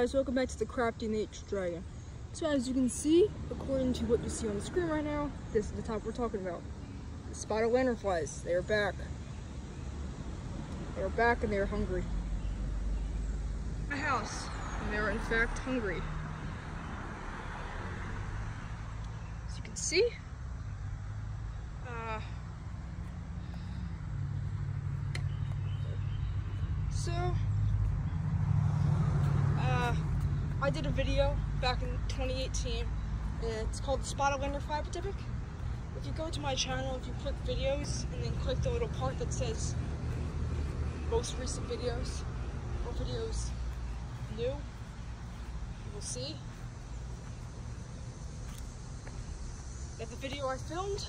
guys, welcome back to the Crafty Nature Dragon. So as you can see, according to what you see on the screen right now, this is the top we're talking about. The spider lanternflies, they are back. They are back and they are hungry. My house, and they are in fact hungry. As you can see, uh, so uh, I did a video back in 2018. It's called the Spotted Lanternfly Epidemic. If you go to my channel, if you click videos and then click the little part that says most recent videos or videos new, you will see that the video I filmed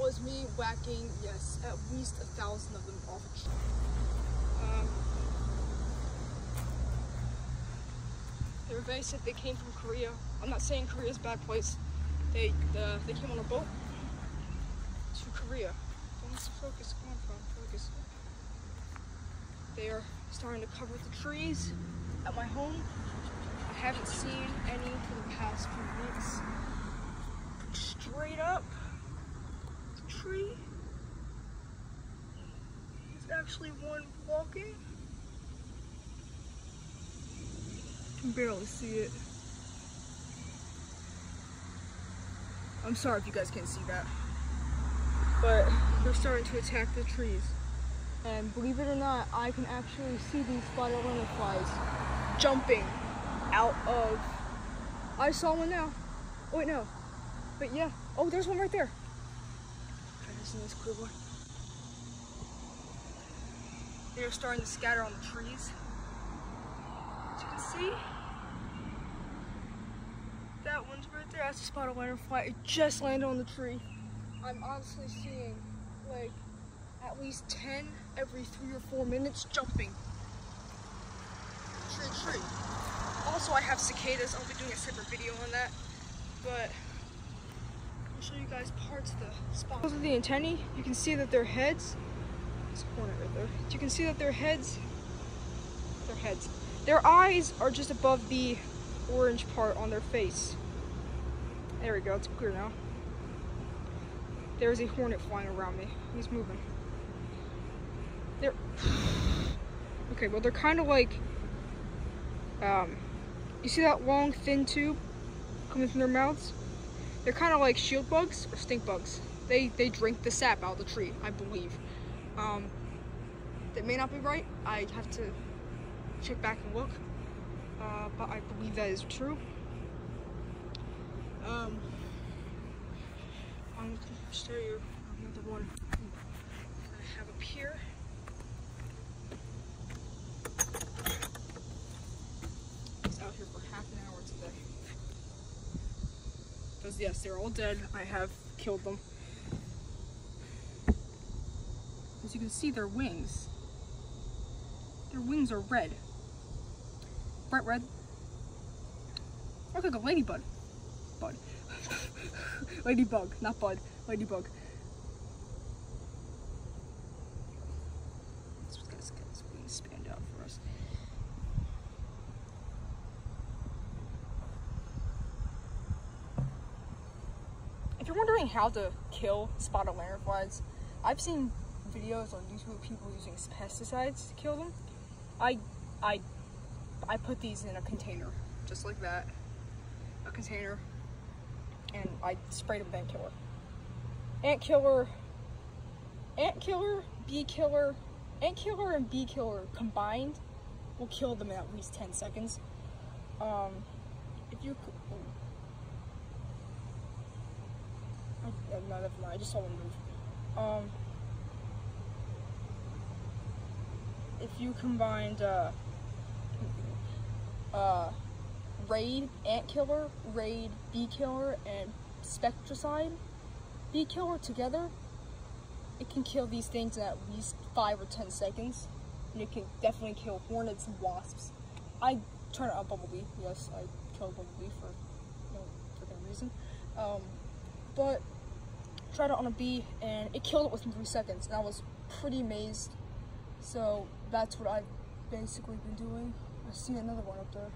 was me whacking, yes, at least a thousand of them off a tree. Um, very sick. They came from Korea. I'm not saying Korea's a bad place. They the, they came on a boat to Korea. Focus. Focus. They are starting to cover the trees at my home. I haven't seen any for the past few weeks. Straight up, the tree is actually one walking. Can barely see it. I'm sorry if you guys can't see that. But they're starting to attack the trees. And believe it or not, I can actually see these spider flies jumping out of... I saw one now. Oh, wait, no. But yeah. Oh, there's one right there. Try to see this clear. They're starting to scatter on the trees. As you can see, that one's right there. That's a spotted lanternfly. It just landed on the tree. I'm honestly seeing like at least 10 every three or four minutes jumping. Tree, tree. Also, I have cicadas. I'll be doing a separate video on that. But I'll show you guys parts of the spot. Those are the antennae. You can see that their heads, there's a hornet right there. You can see that their heads, their heads, their eyes are just above the orange part on their face. There we go, it's clear now. There's a hornet flying around me. He's moving. They're okay. Well, they're kind of like um, you see that long, thin tube coming from their mouths? They're kind of like shield bugs or stink bugs. They they drink the sap out of the tree, I believe. Um, that may not be right. I have to check back and look, uh, but I believe that is true. Um, I'm going to show you another one that I have up here. It's out here for half an hour today. Because yes, they're all dead. I have killed them. As you can see, their wings, their wings are red. Bright red. Look like a ladybug. Bud. ladybug, not bud. Ladybug. If you're wondering how to kill spotted lanternflies, I've seen videos on YouTube of people using pesticides to kill them. I, I, I put these in a container, just like that, a container, and I sprayed them with ant killer. Ant killer, ant killer, bee killer, ant killer and bee killer combined will kill them in at least 10 seconds. Um, if you, I, no, I just saw them move. Um, if you combined, uh, uh, Raid Ant Killer, Raid Bee Killer, and Spectracide Bee Killer together, it can kill these things in at least 5 or 10 seconds. And it can definitely kill hornets and wasps. I turned out Bumblebee, yes, I killed Bumblebee for no freaking reason. Um, but tried it on a bee and it killed it within 3 seconds and I was pretty amazed. So that's what I've basically been doing. I see another one up there.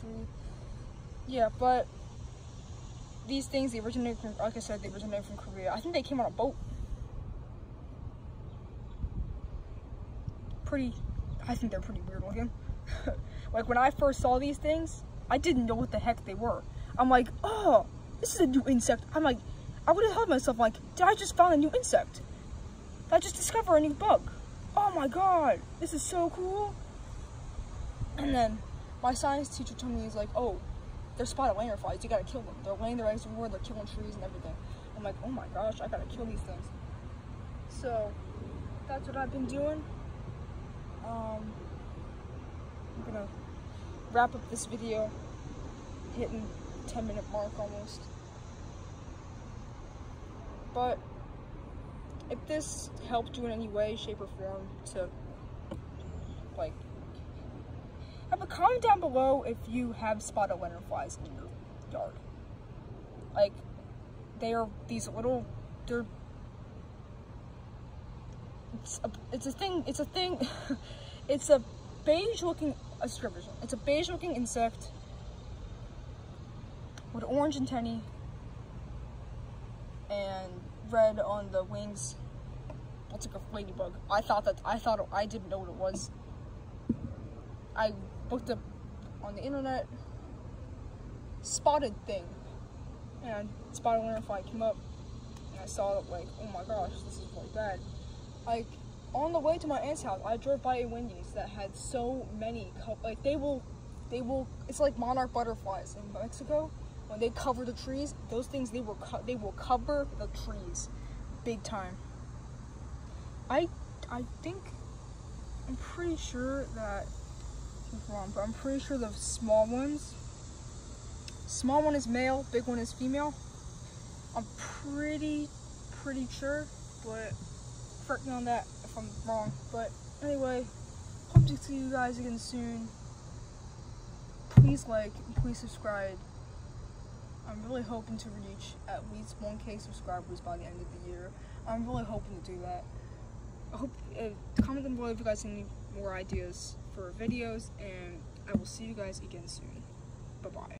tree. Yeah, but these things they originated from, like I said, they originated from Korea. I think they came on a boat. Pretty, I think they're pretty weird looking. like when I first saw these things, I didn't know what the heck they were. I'm like, oh, this is a new insect. I'm like, I would have held myself like, did I just find a new insect? Did I just discover a new bug? Oh my god, this is so cool. And then my science teacher told me, he's like, oh, they're spotted lanternflies. You gotta kill them. They're laying their eggs everywhere. They're killing trees and everything. I'm like, oh my gosh, I gotta kill these things. So that's what I've been doing. Um, I'm gonna wrap up this video, hitting 10 minute mark almost. But if this helped you in any way, shape, or form to like have a comment down below if you have spotted winter lanternflies in your yard. Like they are these little they're it's a, it's a thing it's a thing it's a beige looking a description. It's a beige looking insect with orange antennae and red on the wings. Looks like a ladybug. I thought that I thought I didn't know what it was. I looked up on the internet, spotted thing, and spotted lanternfly came up, and I saw it like, oh my gosh, this is really bad. Like on the way to my aunt's house, I drove by a Wendy's that had so many, like they will, they will. It's like monarch butterflies in Mexico when they cover the trees, those things they will they will cover the trees, big time. I I think I'm pretty sure that wrong, but I'm pretty sure the small ones. Small one is male, big one is female. I'm pretty pretty sure, but correct me on that if I'm wrong. But anyway, hope to see you guys again soon. Please like, please subscribe. I'm really hoping to reach at least 1k subscribers by the end of the year. I'm really hoping to do that. I hope, uh, comment down below if you guys have any more ideas for videos, and I will see you guys again soon. Bye-bye.